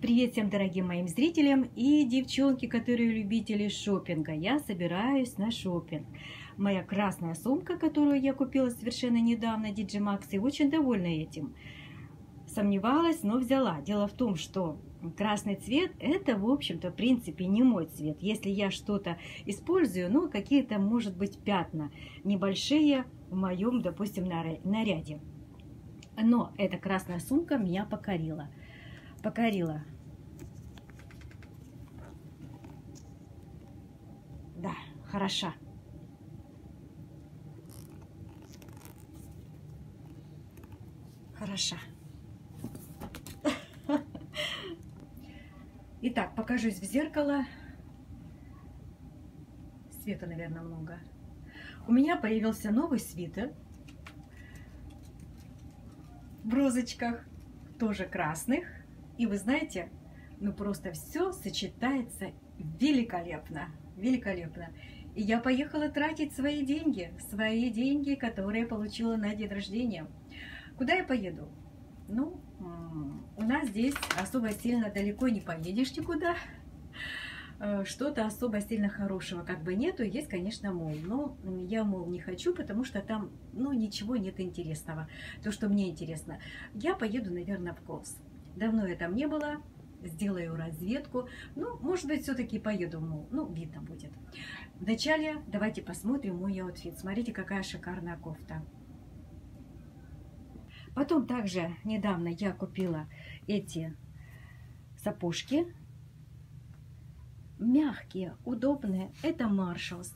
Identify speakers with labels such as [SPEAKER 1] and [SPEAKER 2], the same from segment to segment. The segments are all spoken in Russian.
[SPEAKER 1] Привет всем дорогим моим зрителям и девчонки, которые любители шопинга. Я собираюсь на шопинг. Моя красная сумка, которую я купила совершенно недавно, Max, и очень довольна этим. Сомневалась, но взяла. Дело в том, что красный цвет это, в общем-то, в принципе, не мой цвет. Если я что-то использую, ну, какие-то, может быть, пятна небольшие в моем, допустим, наряде. Но эта красная сумка меня покорила покорила. Да, хороша. Хороша. Итак, покажусь в зеркало. Света, наверное, много. У меня появился новый свитер в розочках, тоже красных. И вы знаете, ну просто все сочетается великолепно, великолепно. И я поехала тратить свои деньги, свои деньги, которые получила на день рождения. Куда я поеду? Ну, у нас здесь особо сильно далеко не поедешь никуда. Э, что-то особо сильно хорошего как бы нету. Есть, конечно, мол. Но я, мол, не хочу, потому что там, ну, ничего нет интересного. То, что мне интересно. Я поеду, наверное, в Kohl's. Давно я там не была, сделаю разведку. Ну, может быть, все-таки поеду, мол, ну, видно будет. Вначале давайте посмотрим мой outfit. Смотрите, какая шикарная кофта. Потом также недавно я купила эти сапожки. Мягкие, удобные. Это Marshalls.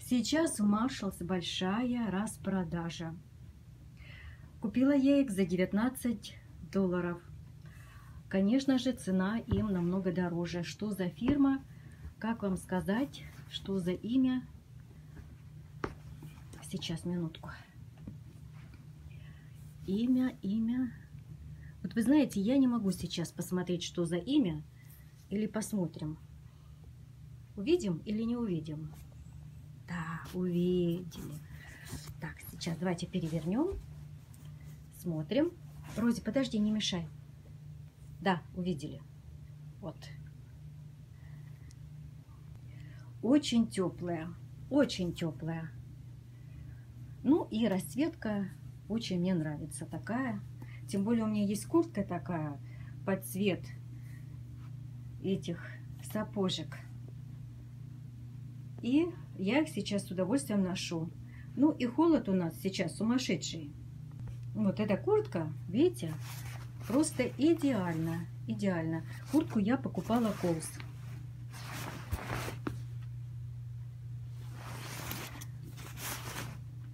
[SPEAKER 1] Сейчас у Marshalls большая распродажа. Купила я их за 19 долларов. Конечно же, цена им намного дороже. Что за фирма? Как вам сказать? Что за имя? Сейчас, минутку. Имя, имя. Вот вы знаете, я не могу сейчас посмотреть, что за имя. Или посмотрим. Увидим или не увидим? Да, увидели. Так, сейчас давайте перевернем. Смотрим. Рози, подожди, не мешай. Да, увидели. Вот. Очень теплая, очень теплая. Ну и расцветка очень мне нравится такая. Тем более у меня есть куртка такая под цвет этих сапожек. И я их сейчас с удовольствием ношу. Ну и холод у нас сейчас сумасшедший. Вот эта куртка, видите, Просто идеально, идеально. Куртку я покупала Коус.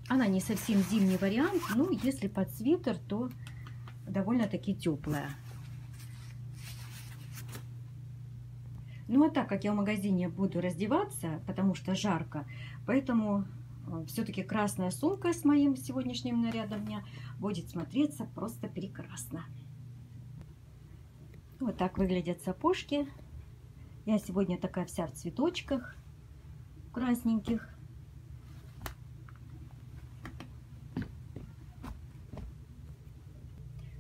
[SPEAKER 1] Она не совсем зимний вариант, но если под свитер, то довольно-таки теплая. Ну а так как я в магазине буду раздеваться, потому что жарко, поэтому э, все-таки красная сумка с моим сегодняшним нарядом дня будет смотреться просто прекрасно. Вот так выглядят сапожки. Я сегодня такая вся в цветочках красненьких.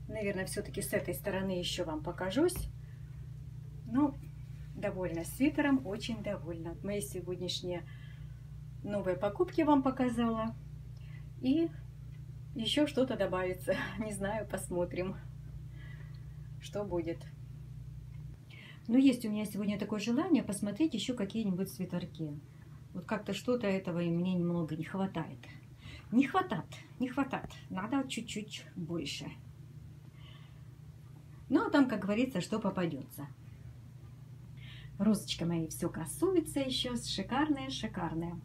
[SPEAKER 1] Наверное, все-таки с этой стороны еще вам покажусь. Ну, довольна свитером, очень довольна. Мои сегодняшние новые покупки вам показала. И еще что-то добавится. Не знаю, посмотрим, что будет. Но есть у меня сегодня такое желание посмотреть еще какие-нибудь свитерки. Вот как-то что-то этого и мне немного не хватает. Не хватает, не хватает. Надо чуть-чуть больше. Ну, а там, как говорится, что попадется. Розочка мои все красуется еще, шикарная, шикарная.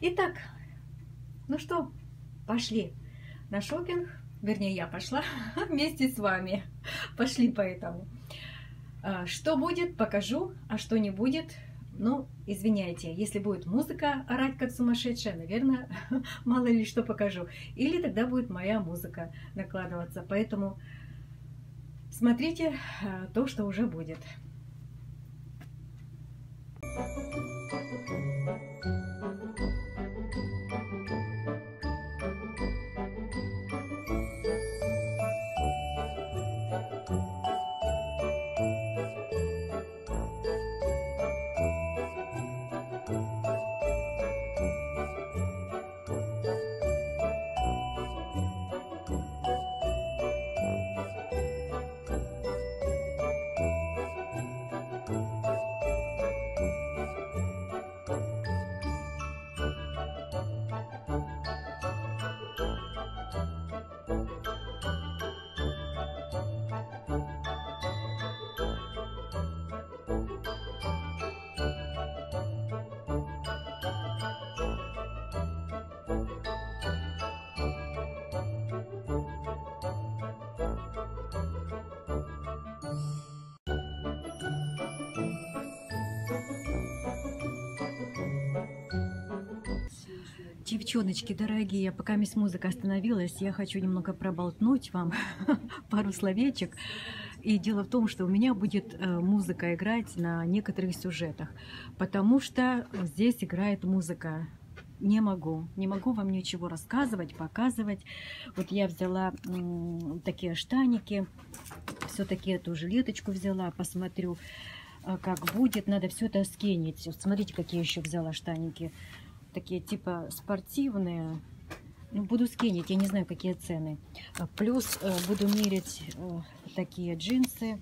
[SPEAKER 1] Итак, ну что, пошли на шопинг. Вернее, я пошла вместе с вами. Пошли поэтому. А, что будет, покажу, а что не будет, ну, извиняйте, если будет музыка орать как сумасшедшая, наверное, мало ли что покажу. Или тогда будет моя музыка накладываться. Поэтому смотрите а, то, что уже будет. Девчоночки, дорогие, пока мисс музыка остановилась, я хочу немного проболтнуть вам пару словечек. И дело в том, что у меня будет э, музыка играть на некоторых сюжетах, потому что здесь играет музыка. Не могу, не могу вам ничего рассказывать, показывать. Вот я взяла такие штаники, все-таки эту жилеточку взяла, посмотрю, э, как будет. Надо все это скинить. Смотрите, какие еще взяла штаники. Такие типа спортивные, ну, буду скинить, я не знаю, какие цены. А, плюс э, буду мерить э, такие джинсы.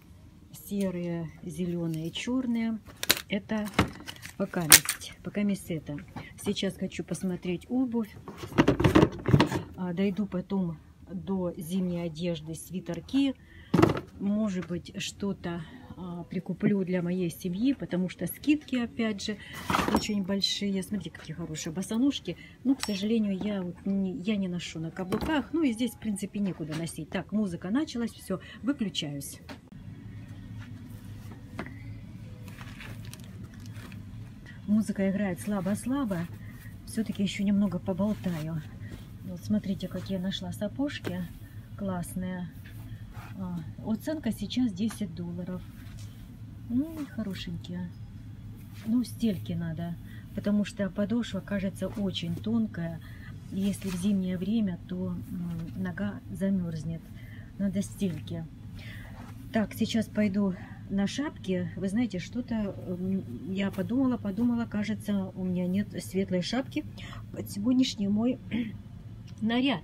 [SPEAKER 1] Серые, зеленые, черные. Это пока месть. Пока месть это. Сейчас хочу посмотреть обувь. А, дойду потом до зимней одежды, свитерки. Может быть, что-то прикуплю для моей семьи, потому что скидки, опять же, очень большие. Смотрите, какие хорошие босоножки. Но, к сожалению, я, вот не, я не ношу на каблуках. Ну и здесь, в принципе, некуда носить. Так, музыка началась, все, выключаюсь. Музыка играет слабо-слабо. Все-таки еще немного поболтаю. Вот смотрите, какие нашла сапожки классные. А, оценка сейчас 10 долларов. Ну, хорошенькие. Ну, стельки надо, потому что подошва кажется очень тонкая. Если в зимнее время, то нога замерзнет. Надо стельки. Так, сейчас пойду на шапки. Вы знаете, что-то я подумала, подумала, кажется, у меня нет светлой шапки сегодняшний мой наряд.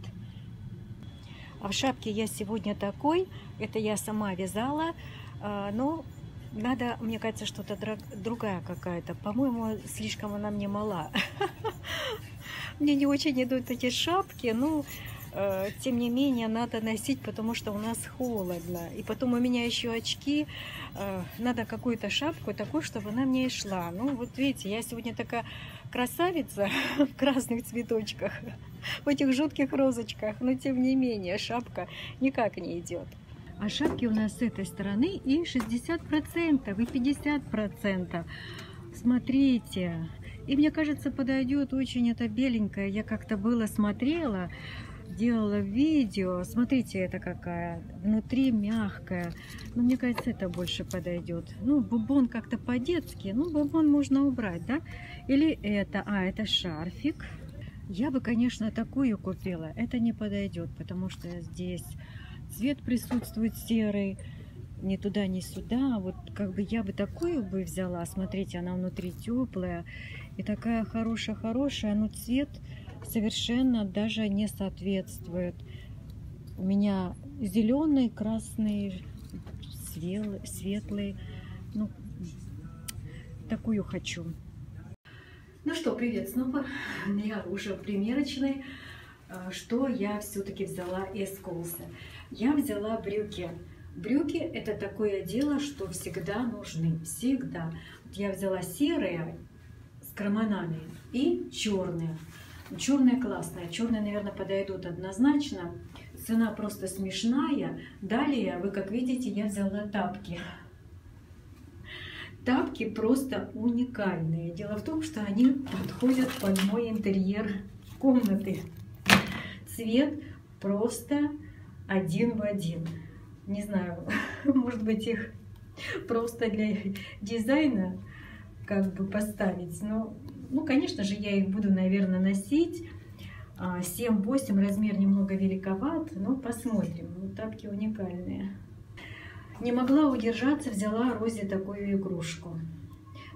[SPEAKER 1] А в шапке я сегодня такой, это я сама вязала, а, но надо, мне кажется, что-то другая какая-то. По-моему, слишком она мне мала. Мне не очень идут эти шапки, ну, э, тем не менее, надо носить, потому что у нас холодно. И потом у меня еще очки. Э, надо какую-то шапку такую, чтобы она мне и шла. Ну, вот видите, я сегодня такая красавица в красных цветочках, в этих жутких розочках. Но, тем не менее, шапка никак не идет. А шапки у нас с этой стороны и 60%, и 50%. Смотрите. И мне кажется, подойдет очень это беленькая. Я как-то было смотрела, делала видео. Смотрите, это какая. Внутри мягкая. Но мне кажется, это больше подойдет. Ну, бубон как-то по-детски. Ну, бубон можно убрать, да? Или это. А, это шарфик. Я бы, конечно, такую купила. Это не подойдет, потому что здесь цвет присутствует серый, ни туда, ни сюда. Вот как бы я бы такую бы взяла. Смотрите, она внутри теплая и такая хорошая-хорошая, но цвет совершенно даже не соответствует. У меня зеленый, красный, светлый. Ну, такую хочу. Ну что, привет снова. Я уже в примерочной. А, что я все-таки взяла из Колса? Я взяла брюки. Брюки это такое дело, что всегда нужны. Всегда. Я взяла серые с карманами и черные. Черные классные. Черные, наверное, подойдут однозначно. Цена просто смешная. Далее, вы как видите, я взяла тапки. Тапки просто уникальные. Дело в том, что они подходят под мой интерьер комнаты. Цвет просто один в один. Не знаю, может быть их просто для дизайна как бы поставить. Но, ну, конечно же, я их буду, наверное, носить. 7-8 а, размер немного великоват, но посмотрим. Ну, тапки уникальные. Не могла удержаться, взяла Розе такую игрушку.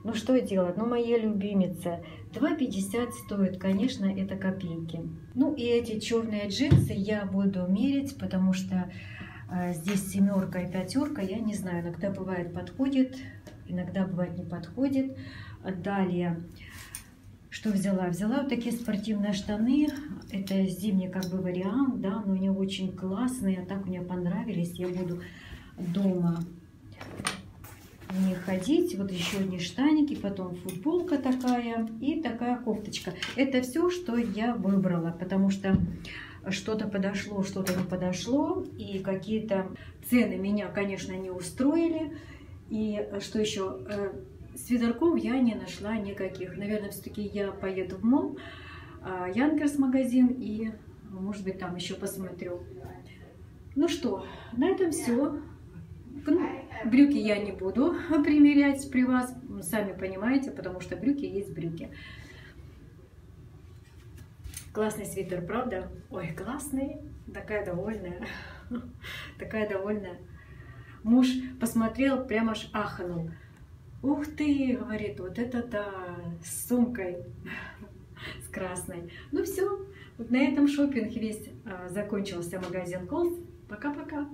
[SPEAKER 1] Ну что делать? Ну моя любимица. 2,50 стоит, конечно, это копейки. Ну и эти черные джинсы я буду мерить, потому что э, здесь семерка и пятерка. Я не знаю, иногда бывает подходит, иногда бывает не подходит. Далее, что взяла? Взяла вот такие спортивные штаны. Это зимний как бы вариант, да, но они очень классные. А так мне понравились. Я буду дома не ходить. Вот еще одни штаники, потом футболка такая и такая кофточка. Это все, что я выбрала, потому что что-то подошло, что-то не подошло. И какие-то цены меня, конечно, не устроили. И что еще? Э, свитерков я не нашла никаких. Наверное, все-таки я поеду в мол. а, Янкерс магазин и, может быть, там еще посмотрю. Ну что, на этом все. Брюки я не буду примерять при вас, сами понимаете, потому что брюки есть брюки. Классный свитер, правда? Ой, классный. Такая довольная. Такая довольная. Муж посмотрел, прямо аж ахнул. Ух ты, говорит, вот это да, с сумкой, с красной. Ну все, вот на этом шопинг весь а, закончился магазин Колс. Пока-пока.